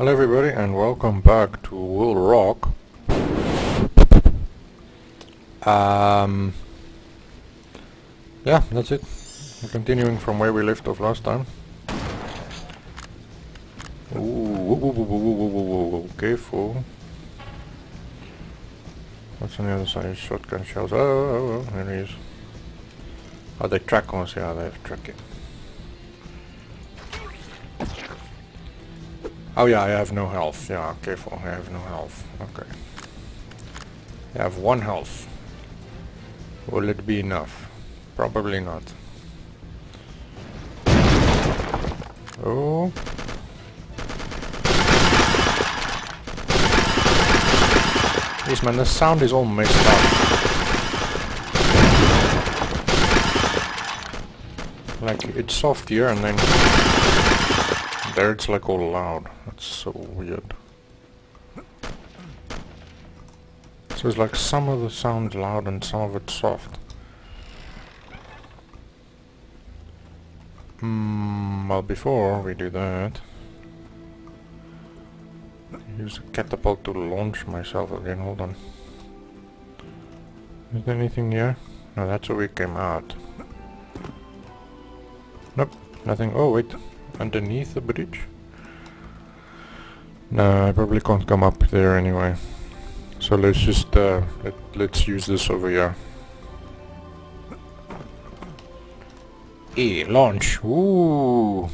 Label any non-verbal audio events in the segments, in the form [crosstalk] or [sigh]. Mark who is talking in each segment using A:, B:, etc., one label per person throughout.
A: Hello everybody and welcome back to Will Rock. Um, yeah, that's it. We're continuing from where we left off last time. Ooh, whoa, careful. What's on the other side? Shotgun shells. Oh, oh, oh, oh there he is. Oh, they track oh, us. Yeah, they have tracking. Oh yeah, I have no health. Yeah, careful. I have no health. Okay. I have one health. Will it be enough? Probably not. Oh. Yes man, the sound is all messed up. Like, it's soft here and then... There it's like all loud. So weird. So it's like some of the sounds loud and some of it soft. Mm, well, before we do that, use a catapult to launch myself again. Hold on. Is there anything here? No, that's where we came out. Nope, nothing. Oh, wait. Underneath the bridge? No, I probably can't come up there anyway. So let's just, uh, let, let's use this over here. E, launch. Ooh.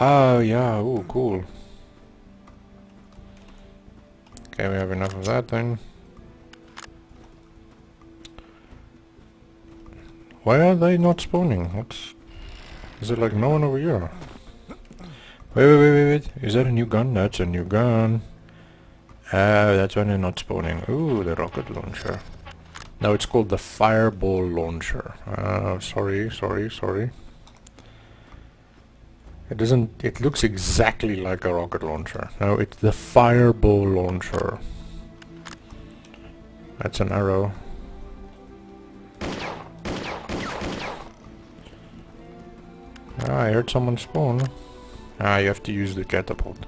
A: Oh, yeah. Ooh, cool. Okay, we have enough of that then. Why are they not spawning? What's... Is it like no one over here? Wait, wait, wait, wait, wait. Is that a new gun? That's a new gun. Ah, that's when they're not spawning. Ooh, the rocket launcher. Now it's called the fireball launcher. Uh, sorry, sorry, sorry. It doesn't, it looks exactly like a rocket launcher. No, it's the fireball launcher. That's an arrow. Ah, I heard someone spawn. Ah, you have to use the catapult.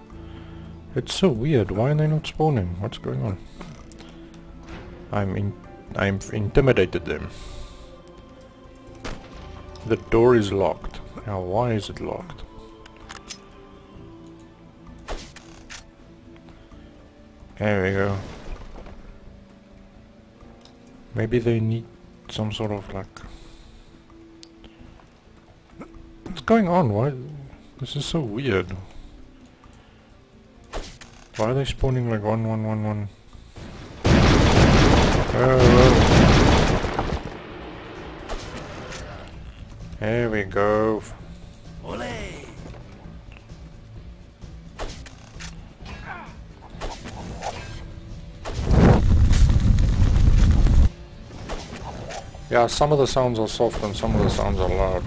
A: It's so weird. Why are they not spawning? What's going on? I'm in. I'm intimidated them. The door is locked. Now, why is it locked? There we go. Maybe they need some sort of like... What's going on? Why? This is so weird. Why are they spawning like one, one, one, one? Oh, There we go. Olé. Yeah, some of the sounds are soft and some of the sounds are loud.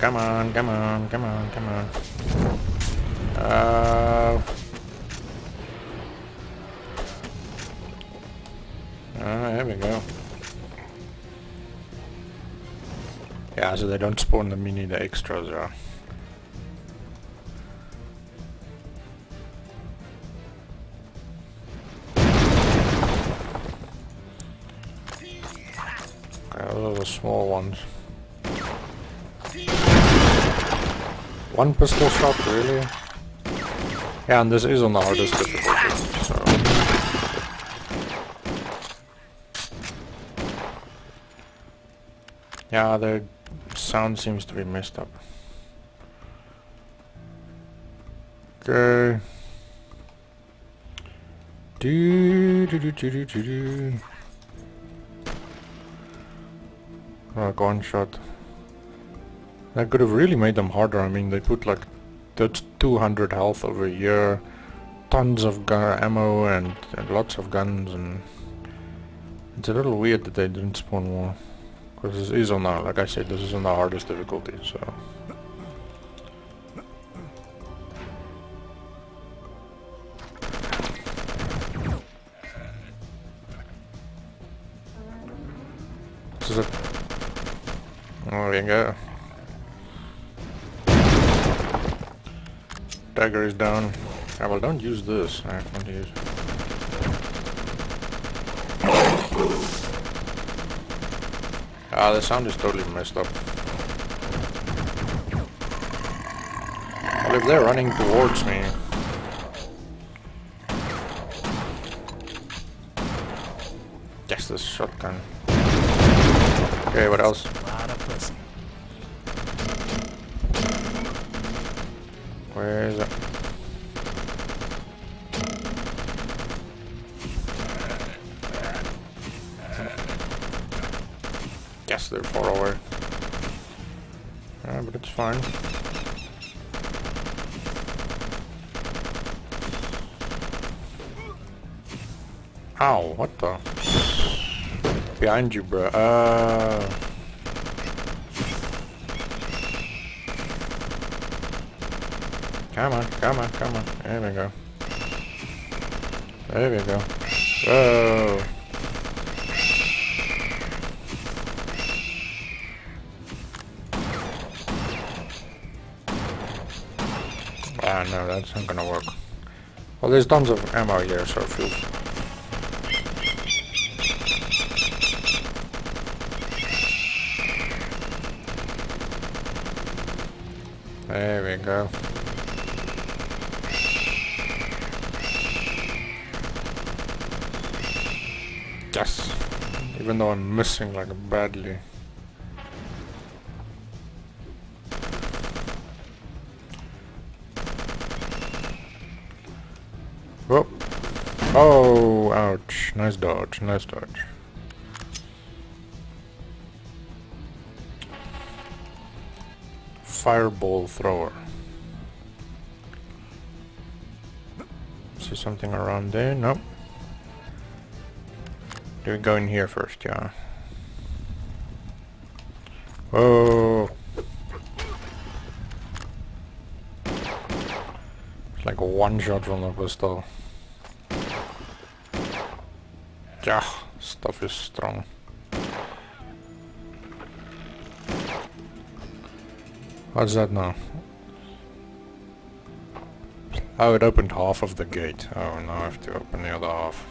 A: Come on, come on, come on, come on. Uh, ah, there we go. Yeah, so they don't spawn the mini, the extras are. Okay, are the small ones. One pistol shot, really? Yeah, and this is on the hardest difficulty, so... Yeah, the sound seems to be messed up. Okay. Do do do do do do do. Oh, gunshot. That could have really made them harder. I mean, they put like that's 200 health over a year, tons of gun ammo and, and lots of guns, and it's a little weird that they didn't spawn more. Because this is on the, like I said, this is on the hardest difficulty, so. Use this. I want to use Ah, the sound is totally messed up. Well, if they're running towards me... Yes, this shotgun. Okay, what else? Where is it? But. Ow, what the? Behind you, bro. Uh... Come on, come on, come on. There we go. There we go. Whoa. That's not gonna work. Well, there's tons of ammo here, so feel There we go. Yes! Even though I'm missing like badly. Nice dodge, nice dodge. Fireball thrower. See something around there? Nope. Do we go in here first? Yeah. Whoa! It's like a one shot from the pistol. Yeah, stuff is strong. What's that now? Oh, it opened half of the gate. Oh, now I have to open the other half.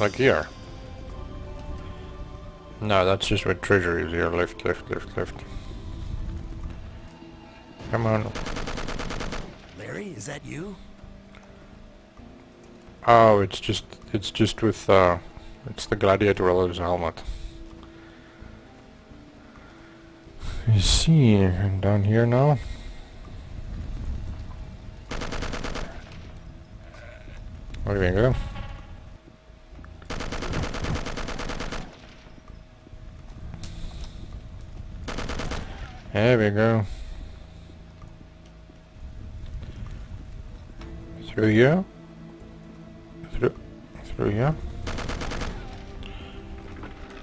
A: Like here. No, that's just where treasure is here. Left, left, left, left. Come on.
B: Larry, is that you?
A: Oh, it's just, it's just with, uh, it's the gladiator relative's helmet. You see, I'm down here now. Where do we go? There we go. Through here? Through, through here?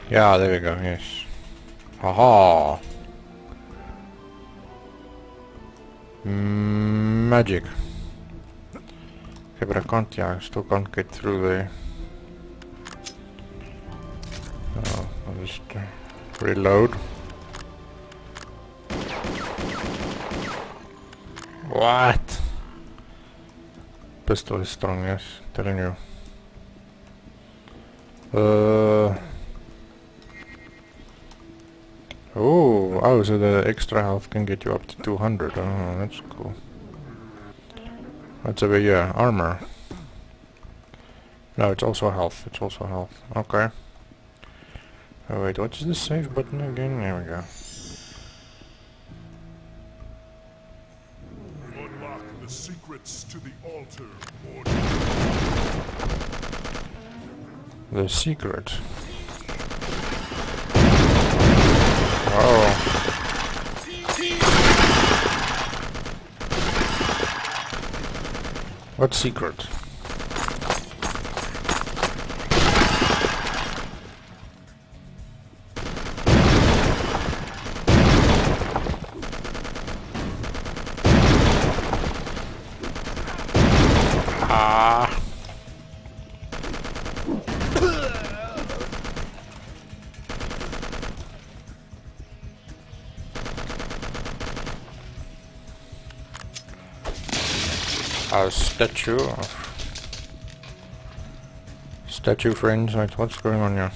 A: Yeah, there we go, yes. Haha! Magic. Okay, but I can't, yeah, I still can't get through there. Oh, I'll just reload. What? Pistol is strong, yes, telling you. Uh. Oh, oh, so the extra health can get you up to 200. Oh, that's cool. That's a yeah, armor. No, it's also health. It's also health. Okay. Oh wait, what's the save button again? There we go.
C: The
A: secret. Oh. What secret? Statue. Statue friends, wait, what's going on here?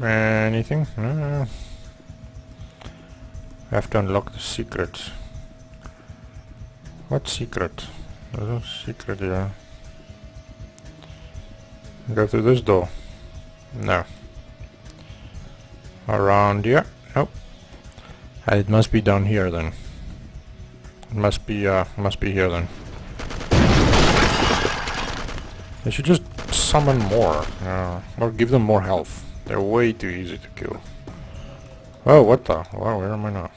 A: Anything? No. I have to unlock the secret. What secret? There's no secret here. Go through this door. No. Around here? Nope. Uh, it must be down here then. It must be, uh, must be here then. They should just summon more. Uh, or give them more health. They're way too easy to kill. Oh, what the? Wow, where am I now?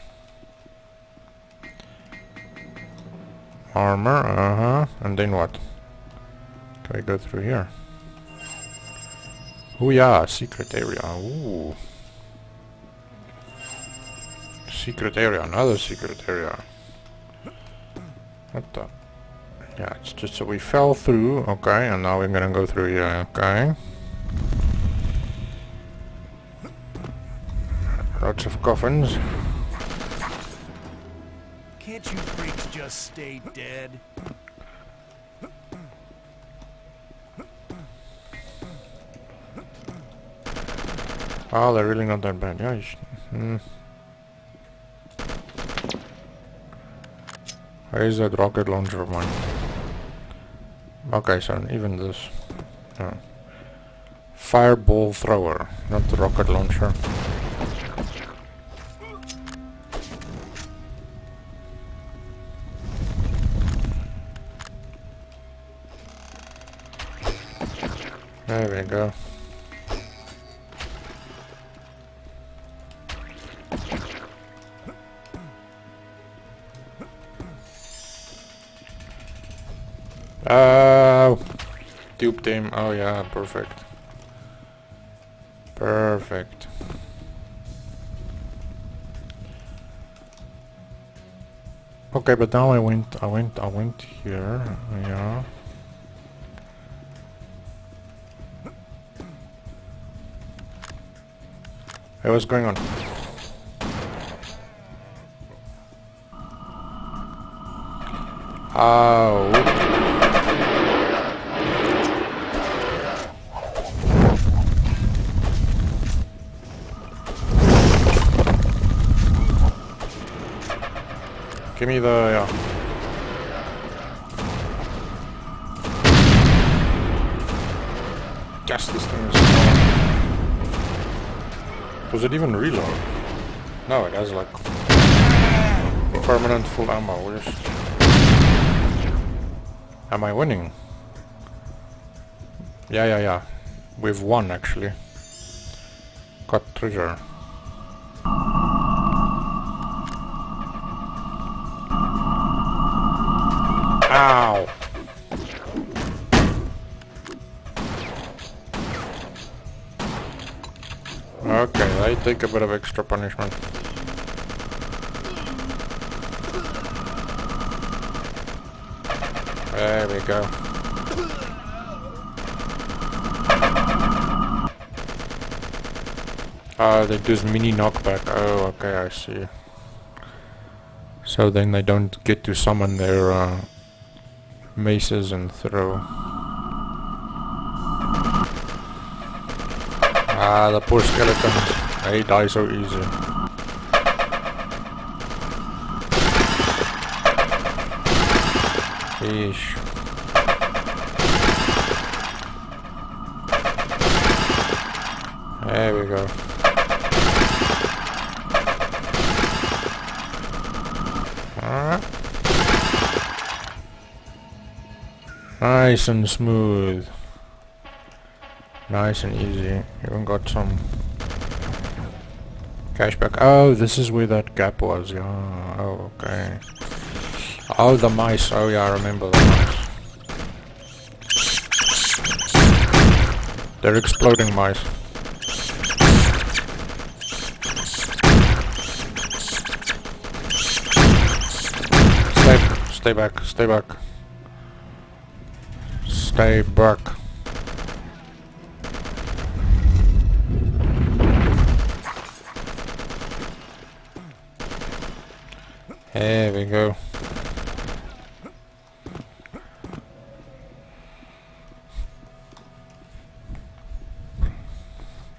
A: Armor, uh-huh. And then what? Can we go through here? Oh yeah, secret area. Ooh. Secret area, another secret area. What the? Yeah, it's just so we fell through, okay, and now we're gonna go through here, okay. Lots of coffins.
B: Can't you freaks just stay dead?
A: Oh, they're really not that bad. Yeah, hmm you should, hmm. Where is that rocket launcher of mine? Okay, so even this. uh, Fireball thrower, not the rocket launcher. There we go. Uh, oh, duped him. Oh yeah, perfect. Perfect. Okay, but now I went, I went, I went here. Yeah. Hey, what's going on? Oh. Give me the, yeah. Guess this thing is slow. Does it even reload? No, it has like permanent full ammo. Where's... Am I winning? Yeah, yeah, yeah. We've won actually. Got treasure. Take a bit of extra punishment. There we go. Ah, they do mini knockback. Oh, okay, I see. So then they don't get to summon their uh, maces and throw. Ah, the poor skeletons. They die so easy. Yeesh. There we go. Nice and smooth. Nice and easy. Even got some cashback. Oh, this is where that gap was. Yeah. Oh, okay. Oh, the mice. Oh, yeah, I remember the mice. They're exploding mice. Stay, stay back, stay back. Stay back. There we go.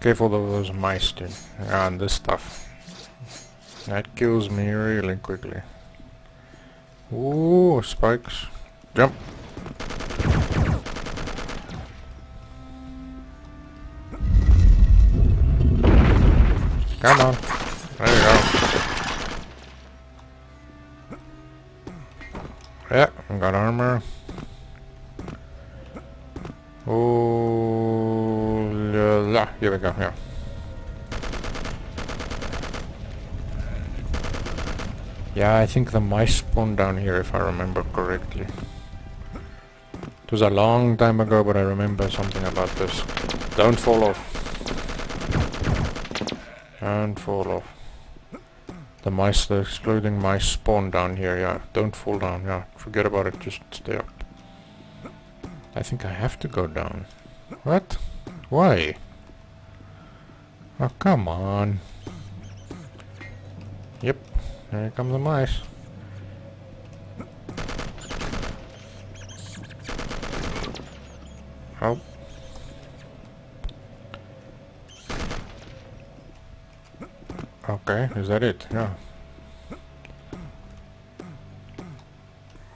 A: Careful of those mice, dude. And this stuff. That kills me really quickly. Ooh, spikes. Jump. Yeah, I got armor. Oh, la, here we go, yeah. Yeah, I think the mice spawned down here if I remember correctly. It was a long time ago, but I remember something about this. Don't fall off. Don't fall off. The mice, the exploding mice spawn down here, yeah. Don't fall down, yeah. Forget about it, just stay up. I think I have to go down. What? Why? Oh, come on. Yep, here come the mice. Oh. Okay, is that it? Yeah.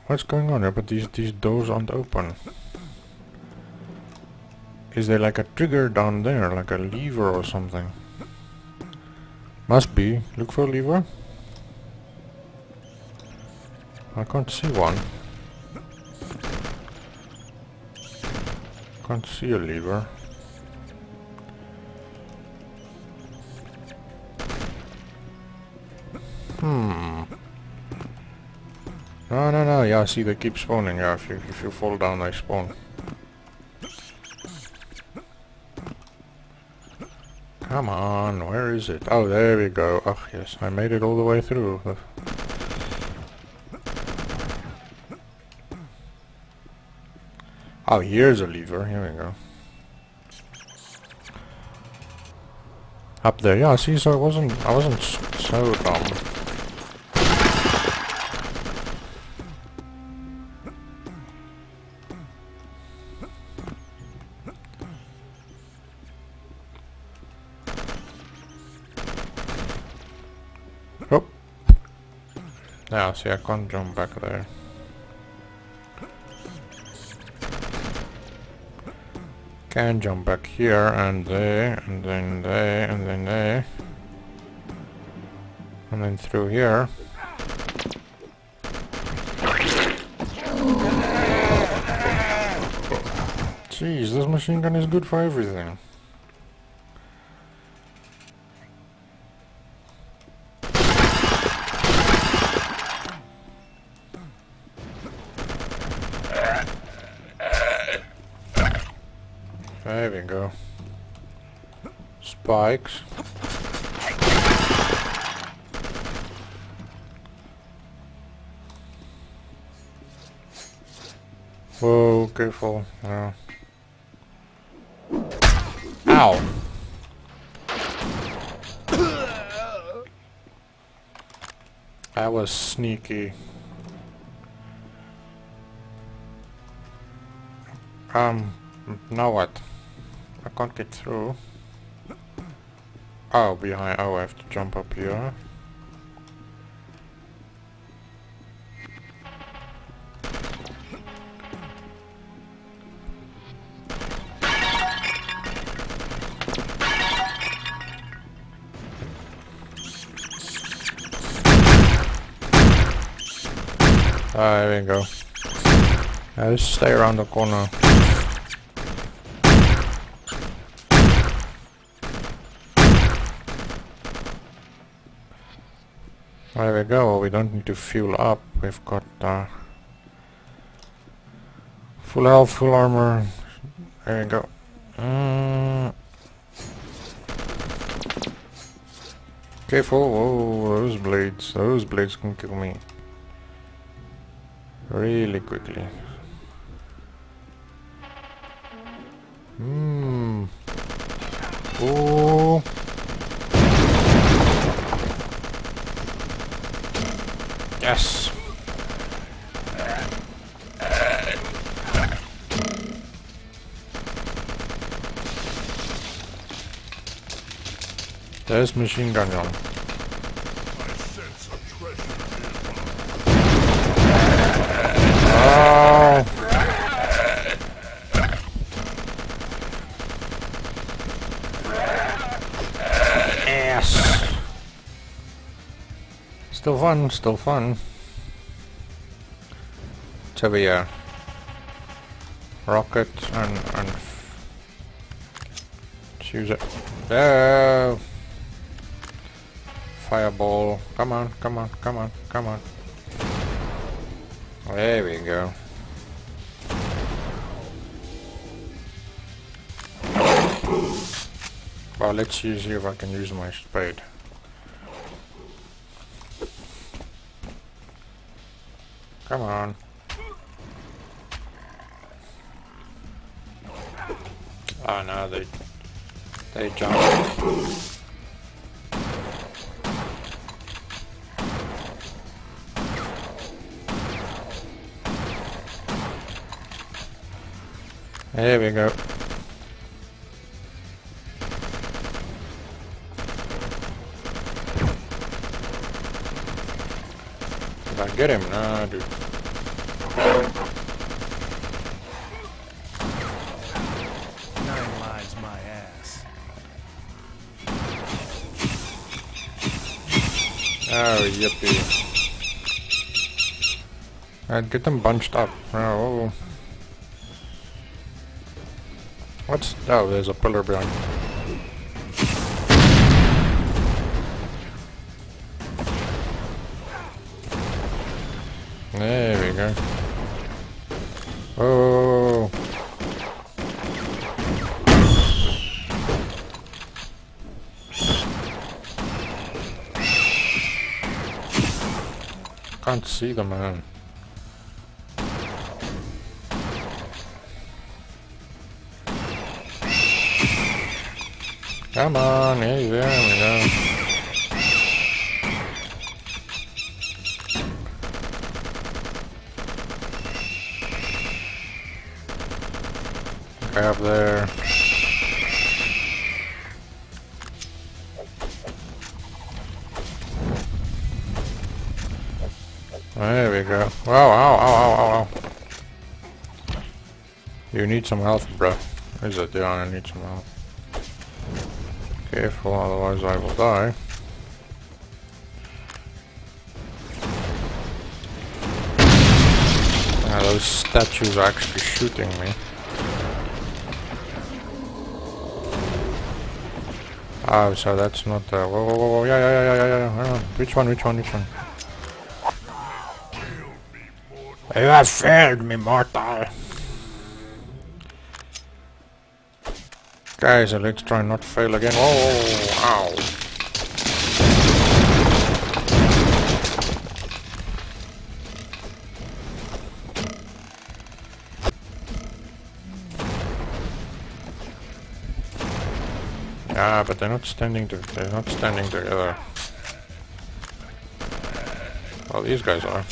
A: What's going on here? But these these doors aren't open. Is there like a trigger down there, like a lever or something? Must be. Look for a lever. I can't see one. Can't see a lever. Hmm. No, no, no. Yeah, see, they keep spawning. Yeah, if you if you fall down, they spawn. Come on, where is it? Oh, there we go. Oh, yes, I made it all the way through. Oh, here's a lever. Here we go. Up there, yeah. See, so I wasn't, I wasn't so dumb. See, I can't jump back there. Can jump back here and there, and then there, and then there. And then through here. Jeez, this machine gun is good for everything. There we go. Spikes. Whoa, careful. Yeah. Ow! That was sneaky. Um, now what? Can't get through. Oh, behind. Oh, I have to jump up here. Ah, there we go. Yeah, just stay around the corner. There we go, we don't need to fuel up, we've got uh, full health, full armor, there we go. Uh, careful, whoa, those blades, those blades can kill me. Really quickly. Hmm. Oh. Yes! There's machine gun gun.
C: I
A: fun, still fun. To be a uh, rocket and and choose it. Oh! Fireball. Come on, come on, come on, come on. There we go. Well, let's see see if I can use my spade. Come on. Oh no, they they jump. There we go. Get him? No, dude.
B: Nine lives my ass.
A: Oh, yippee. I'd get them bunched up. Oh, oh, oh. What's... Oh, there's a pillar behind. Can't see the man. Come on, hey, there we go. There. There Wow, ow, ow, ow, ow, ow. You need some health, bro. Is it? Yeah, I need some health. Careful, otherwise I will die. Ah, those statues are actually shooting me. Oh, so that's not the... Whoa, whoa, whoa, whoa, yeah, yeah, yeah, yeah, yeah, yeah. Which one, which one, which one? You have failed me, mortal. Guys, let's try not fail again. Oh, ow. Ah, but they're not standing to they're not standing together. Well these guys are.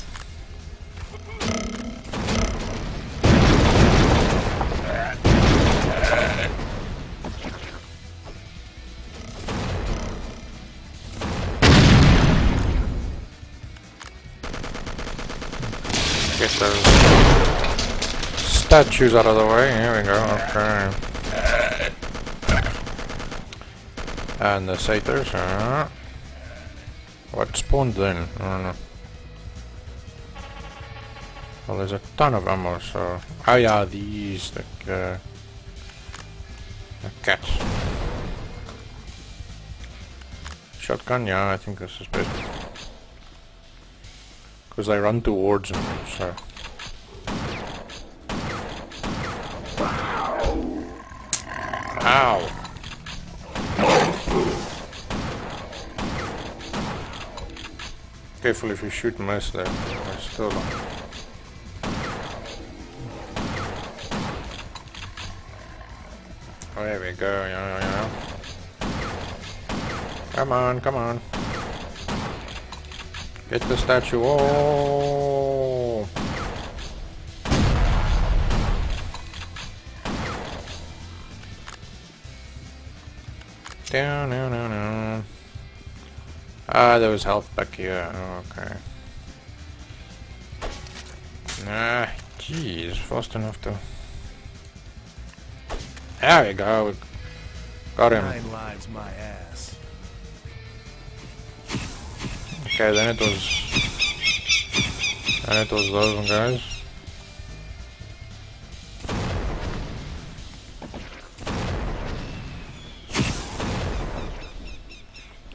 A: Statues out of the way. Here we go. Okay. And the satyrs. Uh, what spawned then? I don't know. Well, there's a ton of ammo, so... Oh yeah, these, the, uh, cats. Shotgun, yeah, I think this is best. Because they run towards me, so... Ow! Careful if you shoot miss there. I still don't. There we go. Yeah, yeah, yeah. Come on, come on. Get the statue. Oh. Down, down, down, down. Ah, there was health back here. Oh, okay. Ah, jeez, fast enough to. There we go. Got him.
B: Nine lives my ass.
A: Okay, then it was. Then it was those guys.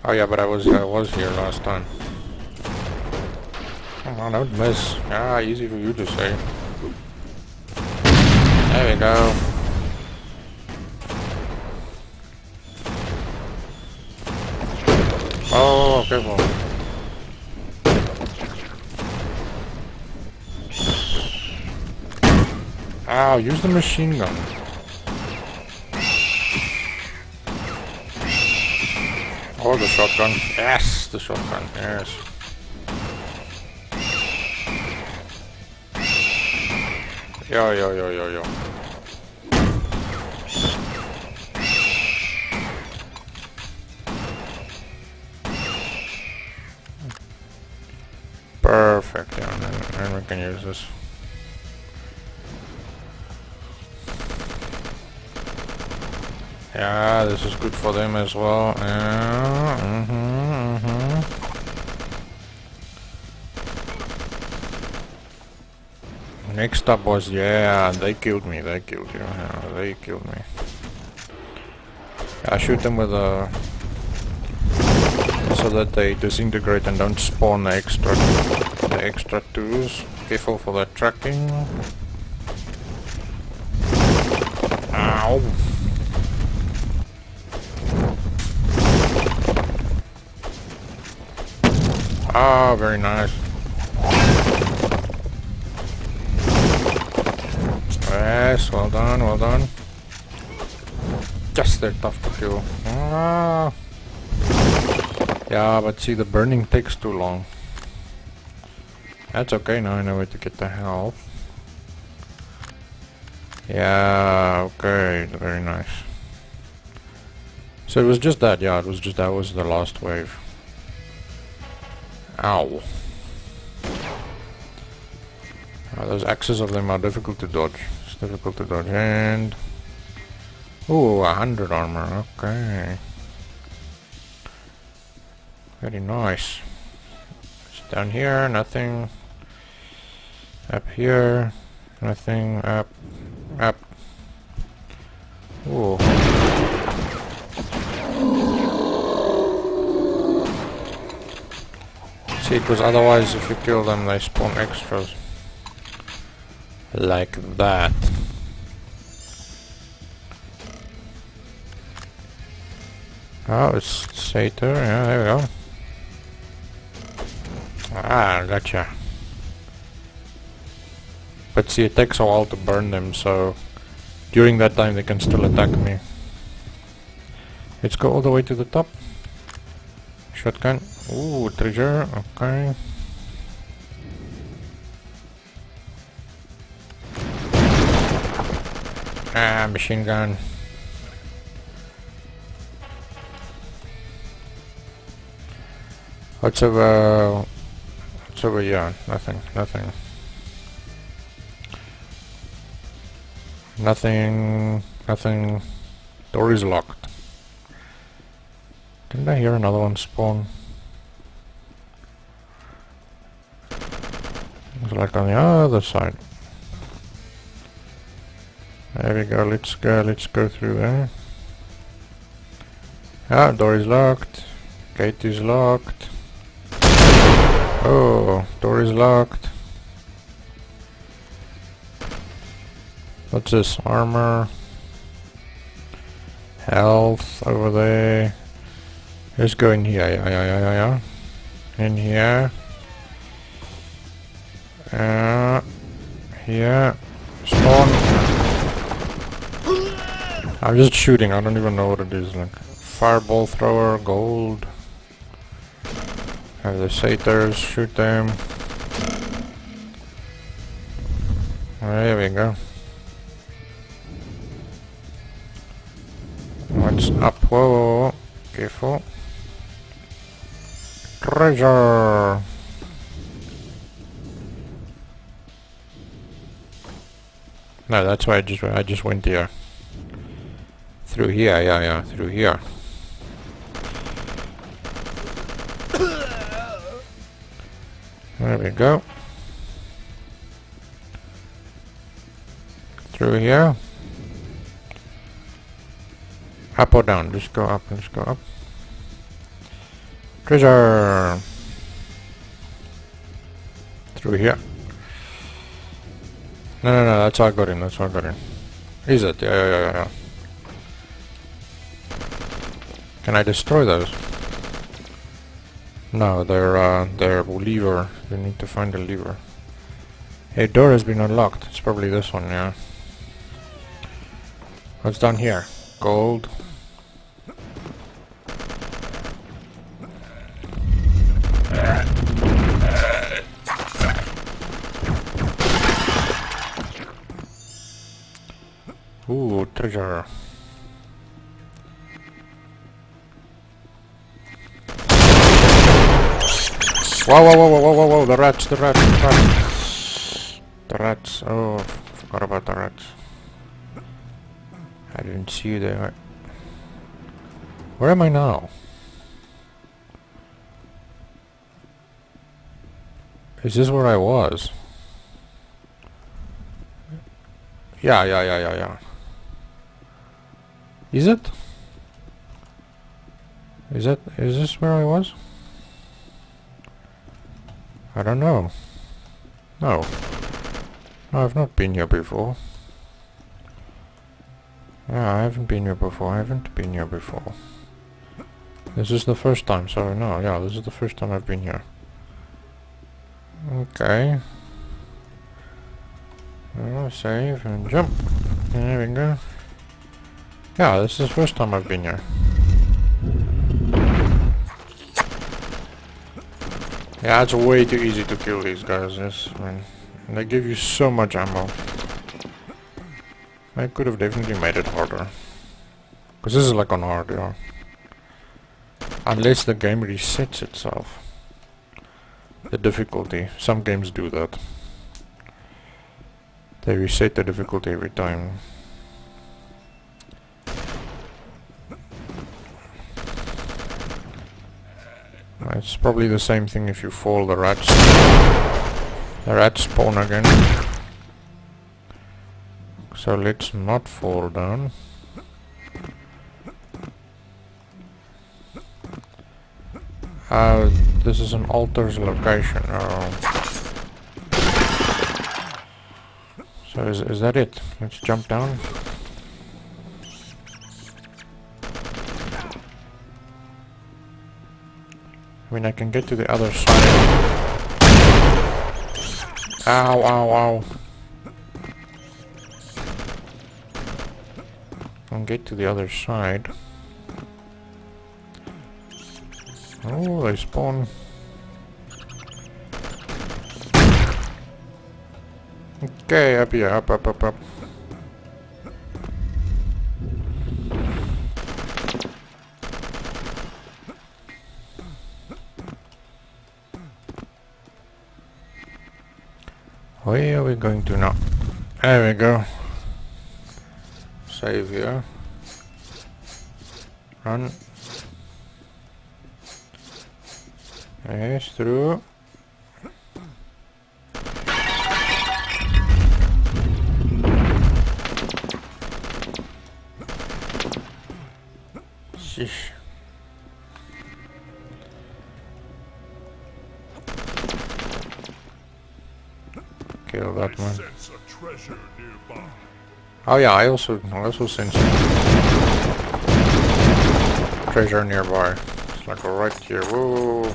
A: Oh yeah, but I was I was here last time. Come on, don't miss. Ah, easy for you to say. There we go. Oh, careful. Ow, use the machine gun. Or the shotgun. Yes, the shotgun, yes. Yo, yo, yo, yo, yo. Perfect, yeah, then we can use this. Yeah, this is good for them as well. Yeah, mm-hmm, mm-hmm. Next up was, yeah, they killed me, they killed you, yeah, they killed me. I shoot them with a... So that they disintegrate and don't spawn the extra, the extra twos. Careful for that tracking. Very nice. Yes, well done, well done. Yes, they're tough to kill. Ah. Yeah, but see, the burning takes too long. That's okay, now I know where to get the health. Yeah, okay, very nice. So it was just that, yeah, it was just that was the last wave. Ow. Those axes of them are difficult to dodge. It's difficult to dodge. And... Ooh, a hundred armor. Okay. Very nice. It's down here, nothing. Up here, nothing. Up, up. Ooh. See, because otherwise if you kill them they spawn extras. Like that. Oh, it's Satyr, yeah, there we go. Ah, gotcha. But see, it takes a while to burn them, so during that time they can still attack me. Let's go all the way to the top. Shotgun. Ooh, treasure, okay. Ah, machine gun. What's over... What's over here? Nothing, nothing. Nothing, nothing. Door is locked. Didn't I hear another one spawn? Like on the other side. There we go, let's go, let's go through there. Ah, door is locked. Gate is locked. Oh, door is locked. What's this? Armor. Health over there. Let's go in here. Yeah, yeah, yeah, yeah. In here. Uh, here. Spawn. I'm just shooting. I don't even know what it is. Like fireball thrower, gold. Have the satyrs shoot them. There we go. What's up? Whoa, whoa, whoa. Careful. Treasure! No, that's why I just I just went here. Through here, yeah, yeah, through here. There we go. Through here. Up or down? Just go up, let's go up. Treasure! Through here. No, no, no, that's all got in, that's all got in. Is it? Yeah, yeah, yeah, yeah. Can I destroy those? No, they're, uh, they're lever. You need to find a lever. A door has been unlocked. It's probably this one, yeah. What's down here? Gold. Whoa, whoa, whoa, whoa, whoa, whoa, the rats, the rats, the rats. The rats, oh, forgot about the rats. I didn't see you there. Where am I now? Is this where I was? Yeah, yeah, yeah, yeah, yeah. Is it? Is that, is this where I was? I don't know. No. No, I've not been here before. Yeah, I haven't been here before. I haven't been here before. This is the first time, so no, yeah, this is the first time I've been here. Okay. Oh, save and jump. There we go. Yeah, this is the first time I've been here. Yeah, it's way too easy to kill these guys, yes. I mean, they give you so much ammo. I could have definitely made it harder. Because this is like on hard, yeah. Unless the game resets itself. The difficulty. Some games do that. They reset the difficulty every time. It's probably the same thing if you fall the rats. The rats spawn again. So let's not fall down. Uh, this is an altar's location. Oh. So is, is that it? Let's jump down. I mean, I can get to the other side. Ow, ow, ow. I'll get to the other side. Oh, they spawn. Okay, up here, up, up, up, up. Where are we going to now? There we go. Save here. Run. Yes, through. Oh yeah, I also I also sense treasure nearby. It's like right here. Whoa.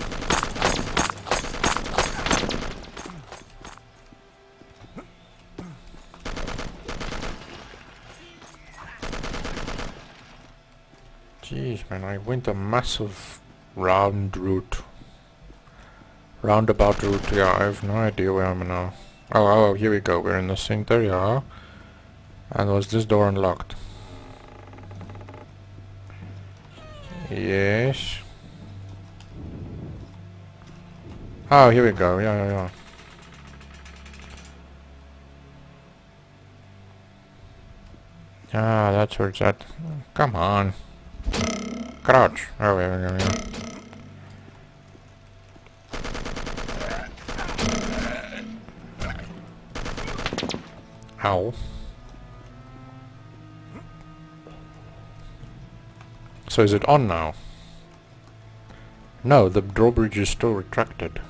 A: Jeez, man, I went a massive round route. Roundabout route, yeah, I have no idea where I'm now. Oh, oh, here we go, we're in the center, yeah. And was this door unlocked? Yes. Oh, here we go, yeah, yeah, yeah. Ah, that's where it's at. Come on. Crouch. Oh, yeah, yeah, yeah. Ow. So is it on now? No, the drawbridge is still retracted.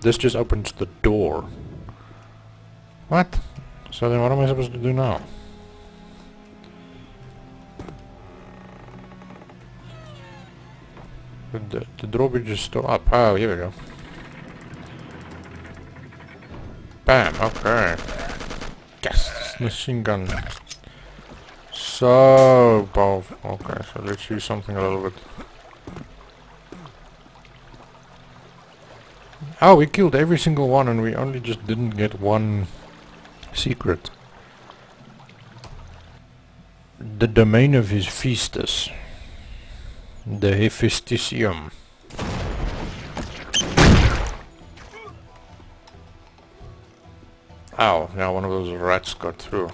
A: This just opens the door. What? So then what am I supposed to do now? The, the drawbridge is still up. Oh, here we go. Bam, okay. Machine gun. So. Okay, so let's use something a little bit. Oh, we killed every single one and we only just didn't get one secret. The domain of his Hephaestus. The Hephaesticium. Ow, now one of those rats got through.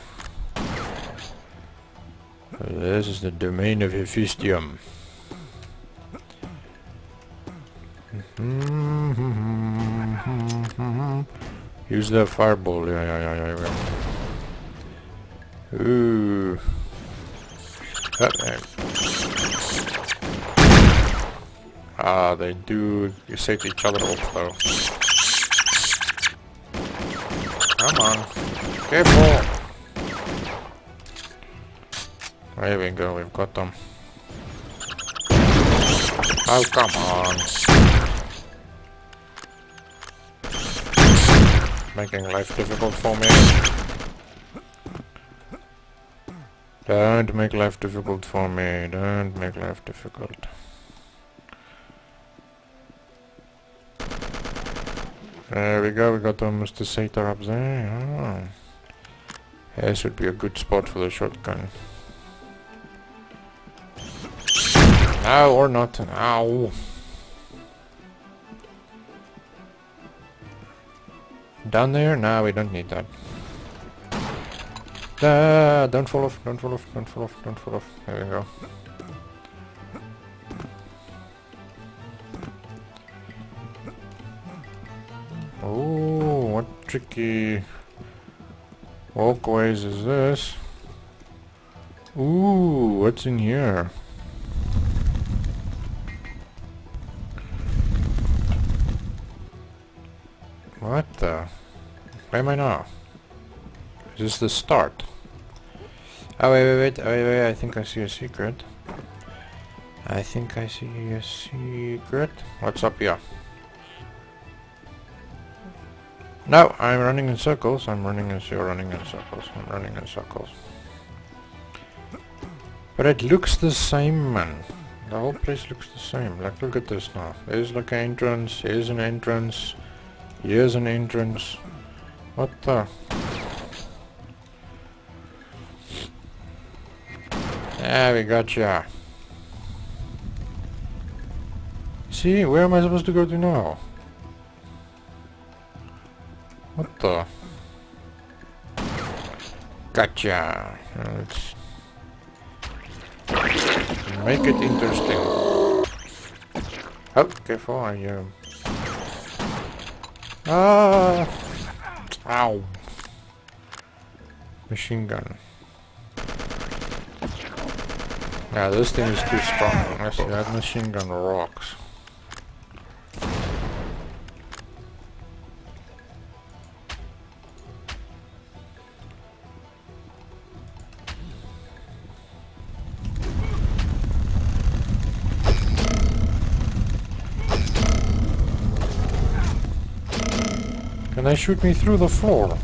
A: This is the domain of Hephaestium. [laughs] Use the fireball, yeah, yeah, yeah, yeah, yeah. Ooh. Ah, they do set each other up though. Come on. Careful! There we go, we've got them. Oh, come on. Making life difficult for me. Don't make life difficult for me. Don't make life difficult. There we go, we got almost the Satyr up there. Oh. This would be a good spot for the shotgun. No, or not. Ow. Down there? No, we don't need that. Ah, don't fall off, don't fall off, don't fall off, don't fall off. There we go. Oh, what tricky walkways is this? Ooh, what's in here? What the? Where am I now? Is this the start? Oh wait, wait, wait, wait, wait, I think I see a secret. I think I see a secret. What's up here? No, I'm running in circles. I'm running in you're running in circles. I'm running in circles. But it looks the same, man. The whole place looks the same. Like, look at this now. There's like an entrance. Here's an entrance. Here's an entrance. What the? Yeah, we gotcha. See, where am I supposed to go to now? What the? Gotcha. Let's make it interesting. Oh, careful, I um... Ah! Ow! Machine gun. Yeah, this thing is too strong. That machine gun rocks. They shoot me through the floor?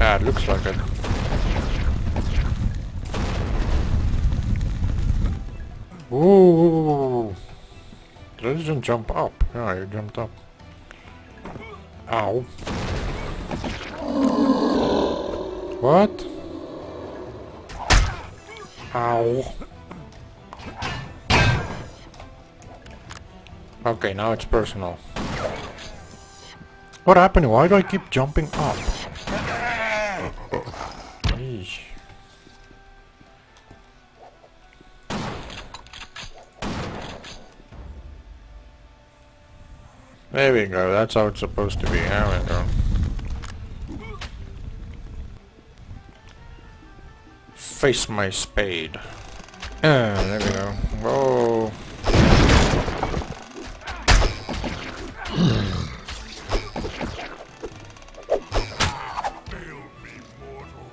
A: Ah, it looks like it. Ooh! I just jump up? Yeah, you jumped up. Ow. What? Ow. Okay, now it's personal. What happened? Why do I keep jumping up? There we go, that's how it's supposed to be. There we go. Face my spade. Ah, there we go. Whoa.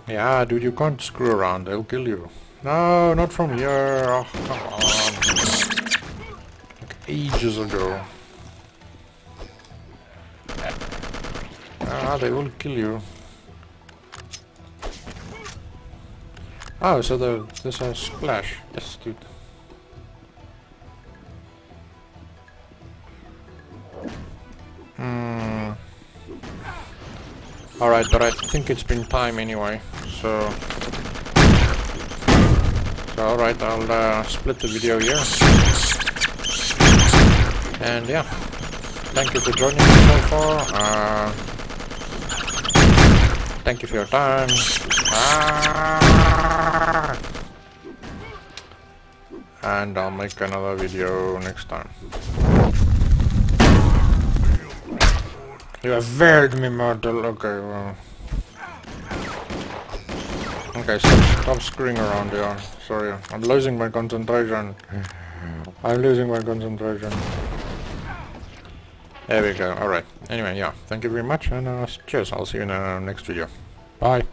A: Yeah, dude, you can't screw around. They'll kill you. No, not from here. Oh, come on. Like ages ago. Ah, they will kill you. Oh, so the this has splash. Yes, dude. Alright, but I think it's been time anyway, so... So alright, I'll uh, split the video here. And yeah, thank you for joining me so far. Uh, thank you for your time. Ah! And I'll make another video next time. You have veered me, mortal. Okay, well. Okay, stop, stop screwing around here. Sorry, I'm losing my concentration. I'm losing my concentration. There we go. Alright. Anyway, yeah. Thank you very much and uh, cheers. I'll see you in the next video. Bye.